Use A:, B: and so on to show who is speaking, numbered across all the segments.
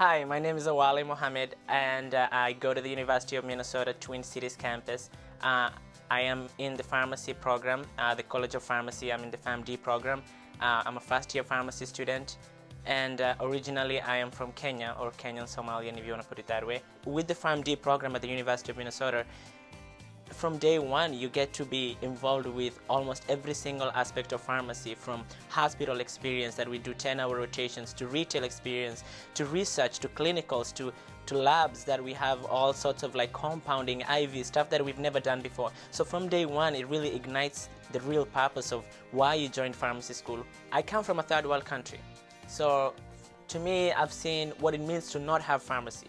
A: Hi, my name is Awale Mohamed and uh, I go to the University of Minnesota Twin Cities campus. Uh, I am in the pharmacy program, uh, the College of Pharmacy. I'm in the PharmD program. Uh, I'm a first year pharmacy student and uh, originally I am from Kenya or Kenyan Somalian if you want to put it that way. With the PharmD program at the University of Minnesota, from day one you get to be involved with almost every single aspect of pharmacy from hospital experience that we do 10 hour rotations to retail experience to research to clinicals to to labs that we have all sorts of like compounding IV stuff that we've never done before. So from day one it really ignites the real purpose of why you joined pharmacy school. I come from a third world country. So to me I've seen what it means to not have pharmacy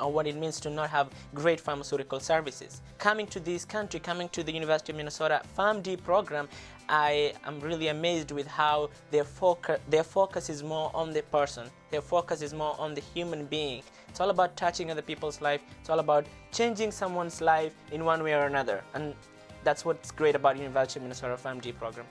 A: and what it means to not have great pharmaceutical services. Coming to this country, coming to the University of Minnesota PharmD program, I am really amazed with how their focus, their focus is more on the person. Their focus is more on the human being. It's all about touching other people's life. It's all about changing someone's life in one way or another. And that's what's great about University of Minnesota PharmD program.